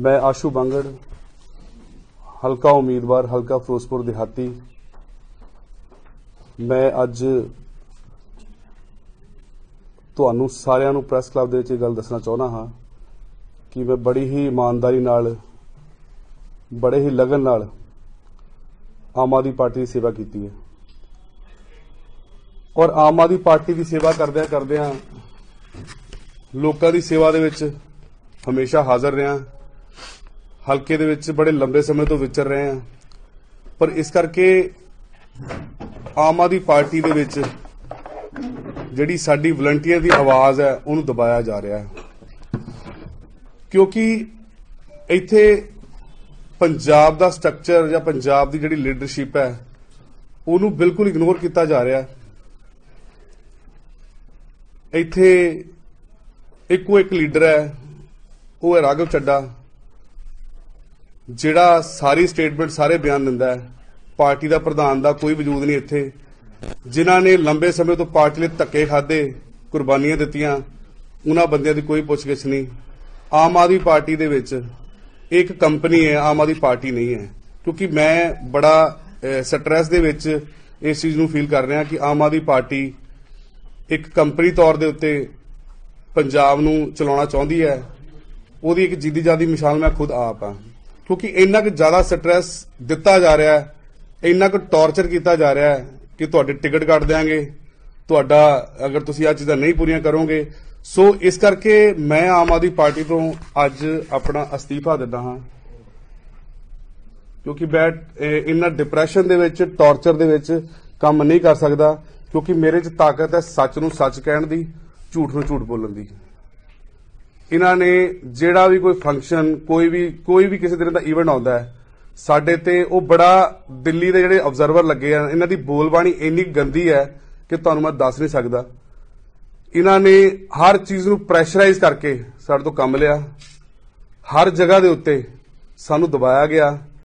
ਮੈਂ ਆਸ਼ੂ ਬੰਗੜ, ਹਲਕਾ ਉਮੀਦਵਾਰ, ਹਲਕਾ ਫਿਰੋਜ਼ਪੁਰ ਦਿਹਾਤੀ। ਮੈਂ ਅੱਜ ਤੁਹਾਨੂੰ ਸਾਰਿਆਂ ਨੂੰ ਪ੍ਰੈਸ ਕਲੱਬ ਦੇ ਵਿੱਚ ਇਹ ਗੱਲ ਦੱਸਣਾ ਚਾਹੁੰਦਾ ਹਾਂ ਕਿ ਮੈਂ ਬੜੀ ਹੀ ਇਮਾਨਦਾਰੀ ਨਾਲ, ਬੜੇ ਹੀ ਲਗਨ ਨਾਲ ਆਮ ਆਦਮੀ ਪਾਰਟੀ ਦੀ ਸੇਵਾ ਕੀਤੀ ਹੈ। ਔਰ ਆਮ ਆਦਮੀ ਪਾਰਟੀ ਦੀ ਸੇਵਾ ਕਰਦਿਆਂ ਕਰਦਿਆਂ ਲੋਕਾਂ ਦੀ ਸੇਵਾ ਦੇ ਵਿੱਚ ਹਮੇਸ਼ਾ ਹਾਜ਼ਰ ਰਿਹਾ। ਹਲਕੇ ਦੇ ਵਿੱਚ ਬੜੇ ਲੰਬੇ ਸਮੇਂ ਤੋਂ ਵਿਚਰ ਰਹੇ ਹਾਂ। ਪਰ ਇਸ ਕਰਕੇ ਆਮ ਆਦਮੀ ਪਾਰਟੀ ਦੇ ਵਿੱਚ ਜਿਹੜੀ ਸਾਡੀ ਵਲੰਟੀਅਰ ਦੀ ਆਵਾਜ਼ ਹੈ, ਉਹਨੂੰ ਦਬਾਇਆ ਜਾ ਰਿਹਾ ਹੈ। ਕਿਉਂਕਿ ਇੱਥੇ ਪੰਜਾਬ ਦਾ ਸਟਰਕਚਰ ਜਾਂ ਪੰਜਾਬ ਦੀ ਜਿਹੜੀ ਲੀਡਰਸ਼ਿਪ ਹੈ, ਉਹਨੂੰ ਬਿਲਕੁਲ ਇਗਨੋਰ ਕੀਤਾ ਜਾ ਰਿਹਾ ਇੱਥੇ ਇੱਕੋ ਇੱਕ ਲੀਡਰ ਹੈ, ਉਹ ਹੈ ਰਾਘਵ ਚੱਡਾ। ਜਿਹੜਾ ਸਾਰੀ ਸਟੇਟਮੈਂਟ ਸਾਰੇ ਬਿਆਨ ਦਿੰਦਾ ਹੈ, ਪਾਰਟੀ ਦਾ ਪ੍ਰਧਾਨ ਦਾ ਕੋਈ ਵਜੂਦ ਨਹੀਂ ਇੱਥੇ। ਜਿਨ੍ਹਾਂ ਨੇ ਲੰਬੇ ਸਮੇਂ ਤੋਂ ਪਾਰਟੀ ਲਈ ਧੱਕੇ ਖਾਦੇ ਕੁਰਬਾਨੀਆਂ ਦਿੱਤੀਆਂ, ਉਹਨਾਂ ਬੰਦਿਆਂ ਦੀ ਕੋਈ ਪੁੱਛਗਿੱਛ ਨਹੀਂ। ਆਮ ਆਦਮੀ ਪਾਰਟੀ ਦੇ ਵਿੱਚ ਇੱਕ ਕੰਪਨੀ ਹੈ, ਆਮ ਆਦਮੀ ਪਾਰਟੀ ਨਹੀਂ ਹੈ। ਕਿਉਂਕਿ ਮੈਂ ਬੜਾ ਸਟ੍ਰੈਸ ਦੇ ਵਿੱਚ ਇਸ ਚੀਜ਼ ਨੂੰ ਫੀਲ ਕਰ ਰਿਹਾ ਕਿ ਆਮ ਆਦਮੀ ਪਾਰਟੀ ਇੱਕ ਕੰਪਨੀ ਤੌਰ ਦੇ ਉੱਤੇ ਪੰਜਾਬ ਨੂੰ ਚਲਾਉਣਾ ਚਾਹੁੰਦੀ ਹੈ। ਉਹਦੀ ਇੱਕ ਜਿੱਦੀ ਜਾਦੀ ਮਿਸਾਲ ਮੈਂ ਖੁਦ ਆਪ ਆ ਕਿਉਂਕਿ ਇੰਨਾ ਕੁ ਜ਼ਿਆਦਾ ਸਟ੍ਰੈਸ ਦਿੱਤਾ ਜਾ ਰਿਹਾ ਹੈ, ਇੰਨਾ ਕੁ ਟੌਰਚਰ ਕੀਤਾ ਜਾ ਰਿਹਾ ਹੈ ਕਿ ਤੁਹਾਡੇ ਟਿਕਟ ਕੱਟ ਦੇਾਂਗੇ ਤੁਹਾਡਾ ਅਗਰ ਤੁਸੀਂ ਆ ਚੀਜ਼ਾਂ ਨਹੀਂ ਪੂਰੀਆਂ ਕਰੋਗੇ। ਸੋ ਇਸ ਕਰਕੇ ਮੈਂ ਆਮ ਆਦਮੀ ਪਾਰਟੀ ਤੋਂ ਅੱਜ ਆਪਣਾ ਅਸਤੀਫਾ ਦਿੰਦਾ ਹਾਂ। ਕਿਉਂਕਿ ਮੈਂ ਇੰਨਾ ਡਿਪਰੈਸ਼ਨ ਦੇ ਵਿੱਚ ਟੌਰਚਰ ਦੇ ਵਿੱਚ ਕੰਮ ਨਹੀਂ ਕਰ ਸਕਦਾ, ਕਿਉਂਕਿ ਮੇਰੇ 'ਚ ਤਾਕਤ ਹੈ ਸੱਚ ਨੂੰ ਸੱਚ ਕਹਿਣ ਦੀ, ਝੂਠ ਨੂੰ ਝੂਠ ਬੋਲਣ ਦੀ। ਇਹਨਾਂ ਨੇ ਜਿਹੜਾ ਵੀ ਕੋਈ ਫੰਕਸ਼ਨ ਕੋਈ ਵੀ ਕੋਈ ਵੀ ਕਿਸੇ ਤਰ੍ਹਾਂ ਦਾ ਇਵੈਂਟ ਆਉਂਦਾ ਹੈ, ਸਾਡੇ ਤੇ ਉਹ ਬੜਾ ਦਿੱਲੀ ਦੇ ਜਿਹੜੇ ਆਬਜ਼ਰਵਰ ਲੱਗੇ ਆ, ਇਹਨਾਂ ਦੀ ਬੋਲਬਾਣੀ ਇੰਨੀ ਗੰਦੀ ਹੈ ਕਿ ਤੁਹਾਨੂੰ ਮੈਂ ਦੱਸ ਨਹੀਂ ਸਕਦਾ। ਇਹਨਾਂ ਨੇ ਹਰ ਚੀਜ਼ ਨੂੰ ਪ੍ਰੈਸ਼ਰਾਈਜ਼ ਕਰਕੇ ਸਾਡੇ ਤੋਂ ਕੰਮ ਲਿਆ। ਹਰ ਜਗ੍ਹਾ ਦੇ ਉੱਤੇ ਸਾਨੂੰ ਦਬਾਇਆ ਗਿਆ।